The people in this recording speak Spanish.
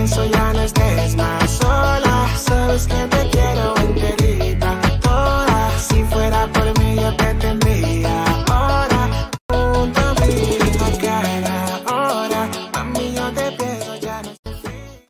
pienso ya no estés más sola. Sabes que te